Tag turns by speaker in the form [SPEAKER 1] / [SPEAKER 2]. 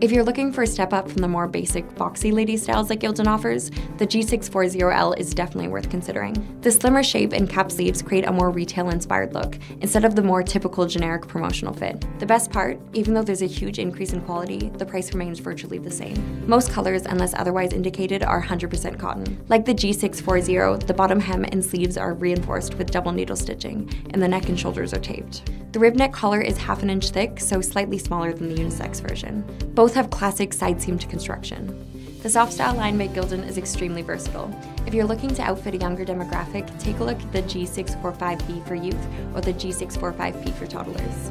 [SPEAKER 1] If you're looking for a step up from the more basic boxy lady styles that Gildan offers, the G640L is definitely worth considering. The slimmer shape and cap sleeves create a more retail-inspired look, instead of the more typical generic promotional fit. The best part, even though there's a huge increase in quality, the price remains virtually the same. Most colors, unless otherwise indicated, are 100% cotton. Like the G640, the bottom hem and sleeves are reinforced with double needle stitching, and the neck and shoulders are taped. The rib neck collar is half an inch thick, so slightly smaller than the unisex version. Both have classic side seamed construction. The SoftStyle line by Gildan is extremely versatile. If you're looking to outfit a younger demographic, take a look at the G645B for youth or the G645P for toddlers.